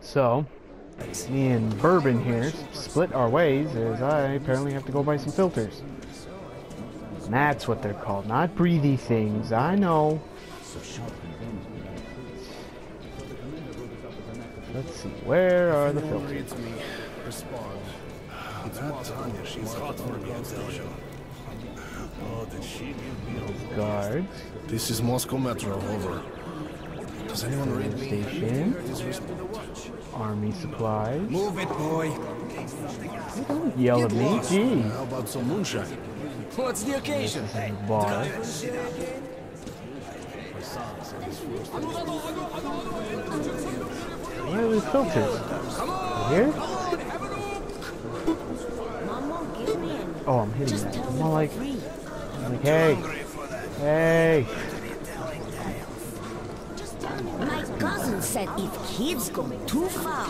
So, me and Bourbon here split our ways as I apparently have to go buy some filters. And that's what they're called, not breathy things, I know. Let's see, where are the filters? Reads me. Respond. It's not Tanya. She's hot for me, I tell you. Oh, did she give me a Guards, This is Moscow Metro, over. Does anyone read me? station, This respond. army supplies. Move it, boy. Don't yell at me, gee. How about some moonshine? What's the occasion? Bar. Where are the filters? Here? Oh, I'm hitting that. I'm not like, I'm like, hey, hey. Cousin said if kids go too far,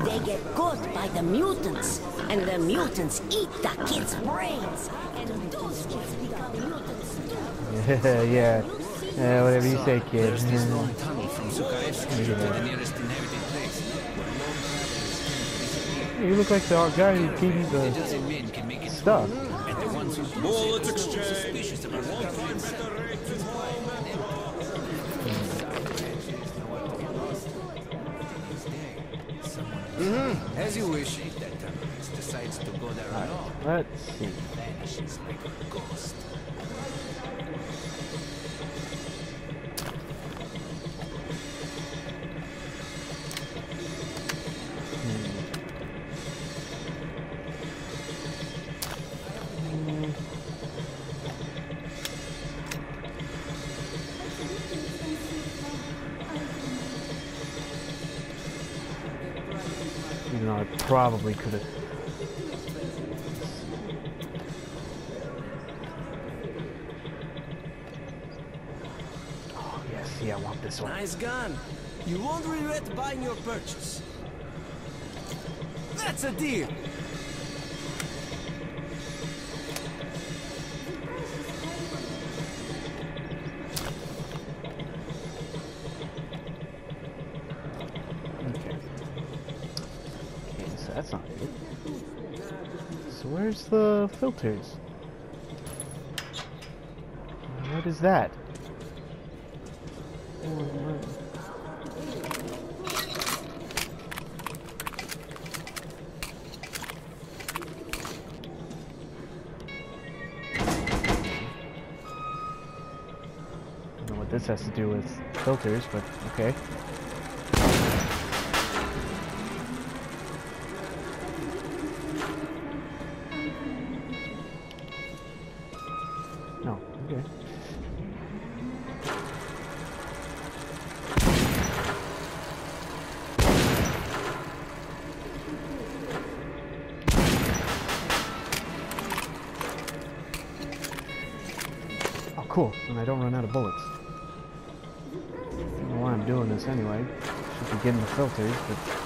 they get caught by the mutants, and the mutants eat the kids' brains, and those kids become mutants too. Yeah, yeah. Yeah, whatever you say, kid. There's this mm-hmm. long tunnel from Sukharevskaya to the nearest inhabited place. You look like the guy who gave the Dozen men can make it stuff. and the ones who Bullets exchange. As you wish. that terrorist decides to go there alone. Let's see. Probably could have. Oh, yes, yeah, I want this one. Nice gun. You won't regret buying your purchase. That's a deal. Where's the filters? What is that? I don't know what this has to do with filters, but okay. Cool. And I don't run out of bullets. I don't know why I'm doing this anyway. Should be getting the filters, but...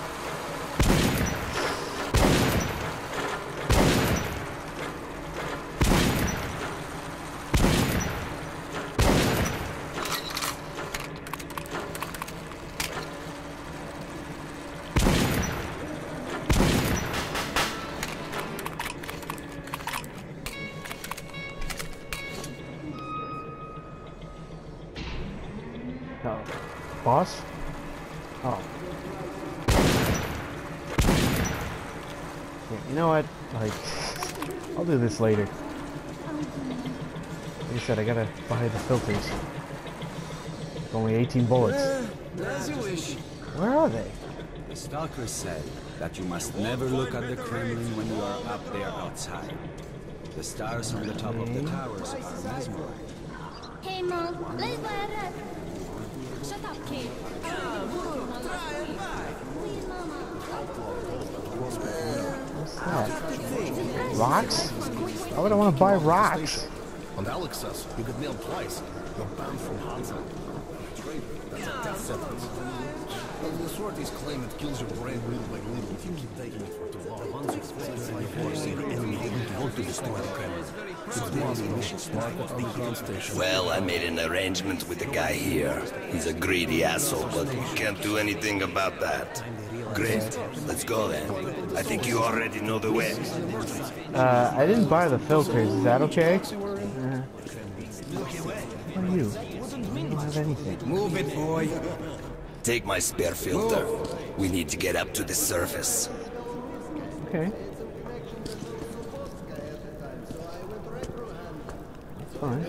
Boss? Oh. Yeah, you know what? Like, I'll do this later. Like I said, I gotta buy the filters. Only 18 bullets. As you wish. Where are they? The stalker said that you must never look at the Kremlin when you are up there outside. The stars on the top of the towers are mesmerizing. Hey mom, let's buy a rat. Shut up, kid. Please, mama. What's that? Rocks? Why would I want to buy rocks? And Alex you get nailed twice. You're banned from Hansa. Sentence. The claim it kills your brain little by little if you keep taking it for too long. Enemy who want to destroy the Kremlin. Well, I made an arrangement with the guy here. He's a greedy asshole, but we can't do anything about that. Great. Let's go then. I think you already know the way. Uh, I didn't buy the filters. Is that okay? What are you? I don't have anything. Move it, boy. Take my spare filter. We need to get up to the surface. Okay. That's fine.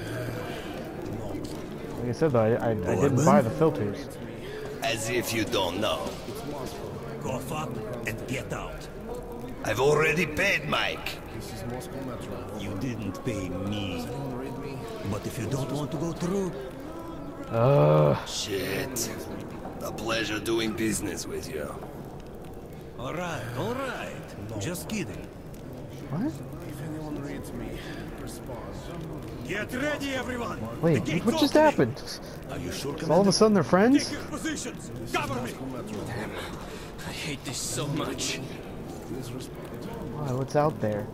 Like I said though, I, I, I didn't buy the filters. As if you don't know. Cough up and get out. I've already paid Mike. You didn't pay me. But if you don't want to go through, Ugh. Shit. A pleasure doing business with you. all right, all right. Just kidding. What? If anyone reads me, respond. Get ready, everyone. Wait, what just happened? Are you sure, All of a sudden they're friends? positions. Cover me. I hate this so much. Wow, what's out there?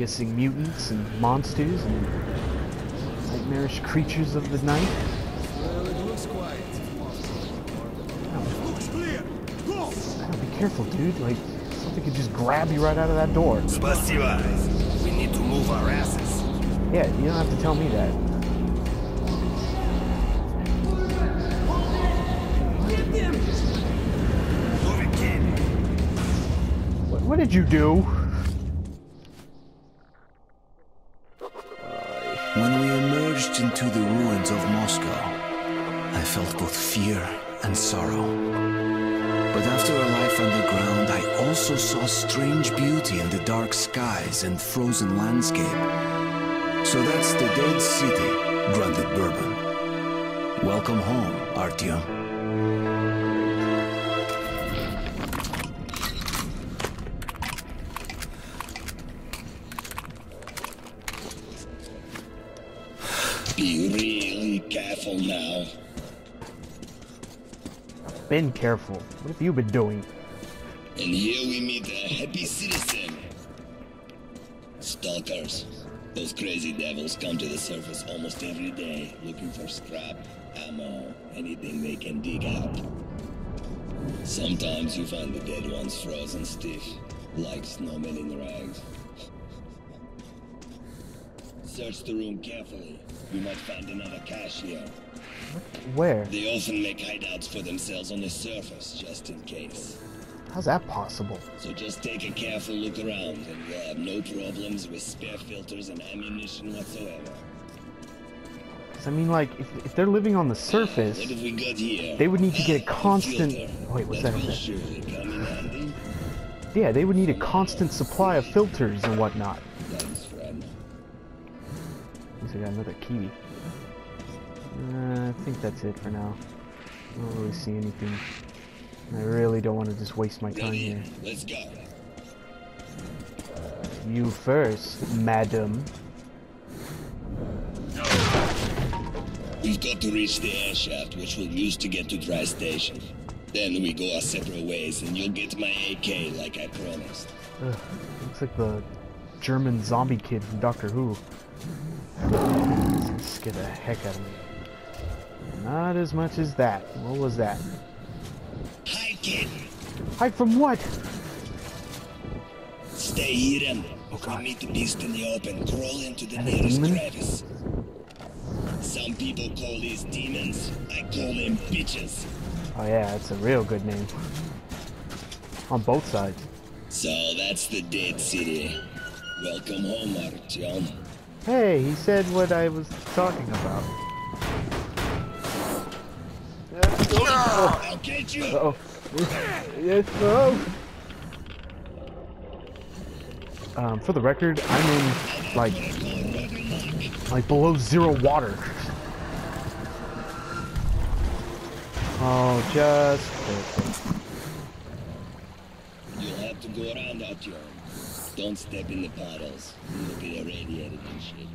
Guessing mutants and monsters and nightmarish creatures of the night. Looks clear. Go. Be careful, dude. Like, something could just grab you right out of that door. We need to move our asses. Yeah, you don't have to tell me that. It. What did you do? Into the ruins of Moscow, I felt both fear and sorrow. But after a life underground, I also saw strange beauty in the dark skies and frozen landscape. So that's the dead city, grunted Bourbon. Welcome home, Artyom. Been careful. What have you been doing? And here we meet a happy citizen. Stalkers. Those crazy devils come to the surface almost every day, looking for scrap, ammo, anything they can dig out. Sometimes you find the dead ones frozen stiff, like snowmen in rags. Search the room carefully. You might find another cache here. Where? They often make hideouts for themselves on the surface, just in case. How's that possible? So just take a careful look around, and you'll have no problems with spare filters and ammunition whatsoever. 'Cause I mean, like, if, if they're living on the surface, What have we got here? They would need to get a constant- filter. Wait, what's that that? will surely come in handy. yeah, they would need a constant supply of filters and whatnot. Thanks, friend. At least I got another key. Uh, I think that's it for now. I don't really see anything. I really don't want to just waste my time here. Let's go. You first, madam. We've got to reach the air shaft, which we'll use to get to Dry Station. Then we go our separate ways, and you'll get my AK like I promised. Ugh, looks like the German zombie kid from Doctor Who. This Scare the heck out of me. Not as much as that. What was that? Hi, kid. Hide from what? Stay hidden. If we meet the beast in the open, crawl into the nearest crevice. Some people call these demons. I call them bitches. Oh yeah, it's a real good name. On both sides. So that's the dead city. Welcome home, Artyom. Hey, he said what I was talking about. I'll get you. Oh. yes, no. Um, for the record, I'm in like like below zero water. Oh, just perfect. You'll have to go around, Artyom. Don't step in the puddles. You'll get irradiated and shit.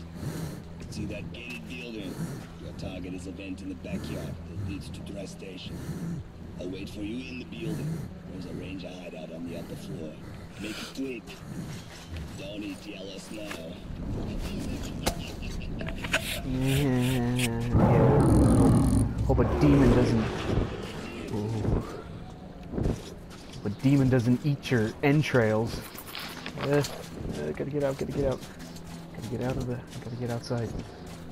See that gated building? Your target is a vent in the backyard leads to Dry Station. I'll wait for you in the building. There's a ranger hideout on the upper floor. Make it quick. Don't eat yellow snow. Yeah. Hope a demon doesn't. Hope a demon doesn't eat your entrails. Uh, uh, gotta get out. Gotta get out. Gotta get out of the. Gotta get outside.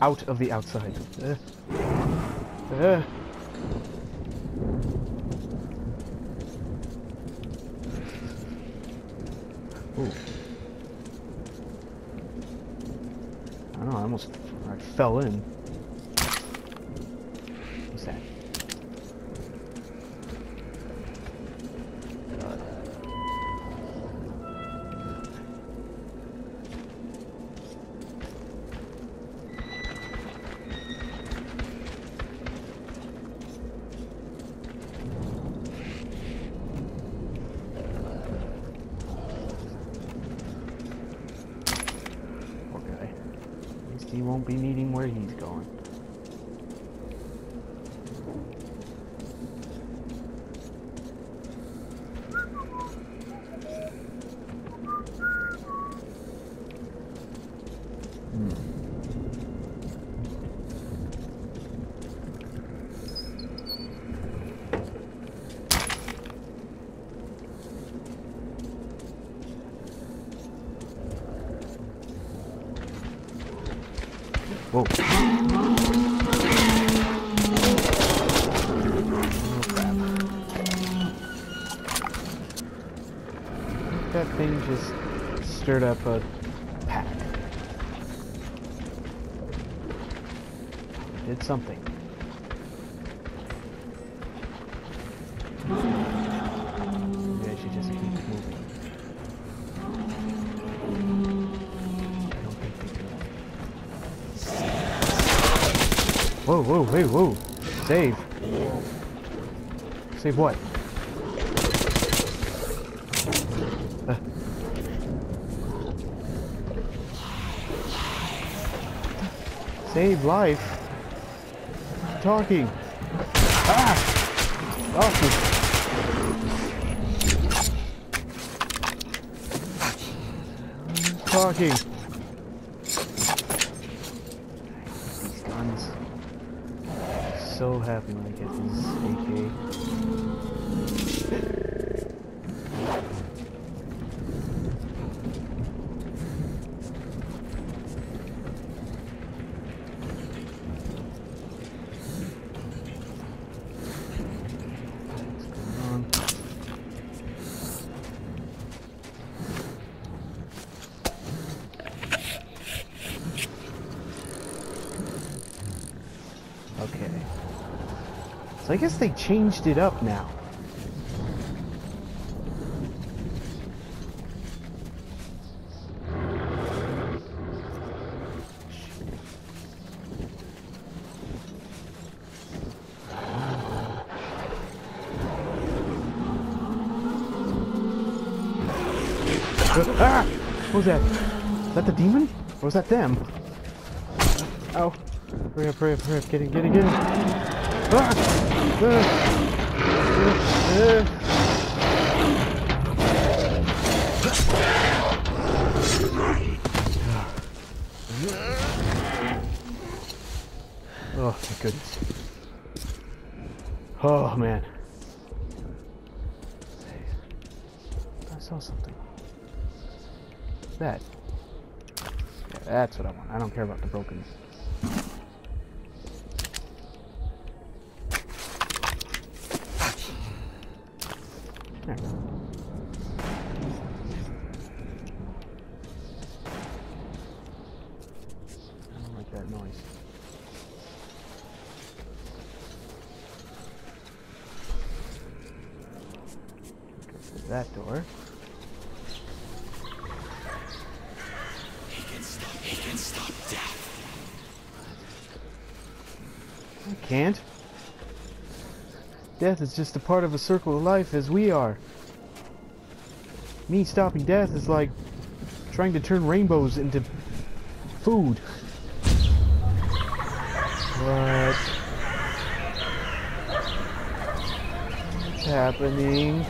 Out of the outside. Uh. Uh. Ooh. I don't know, I almost I fell in. Won't be needing where he's going. Whoa. Oh, crap. That thing just stirred up a pack. Did something. Maybe I should just keep moving. I don't think they can. Whoa, whoa, hey, whoa. Save. Save what? Save life. Talking. Ah! Awesome. Talking. So happy when I get this AK. I guess they changed it up now. Ah! What was that? Is that the demon? Or was that them? Ow. Hurry up, hurry up, hurry up. Get in, get in, get in. Ah! Oh, my goodness. Oh, man. I saw something. That? Yeah, that's what I want. I don't care about the broken. There. I don't like that noise. Go through that door. He can stop he can stop death. I can't. Death is just a part of a circle of life as we are. Me stopping death is like trying to turn rainbows into food. What? What's happening?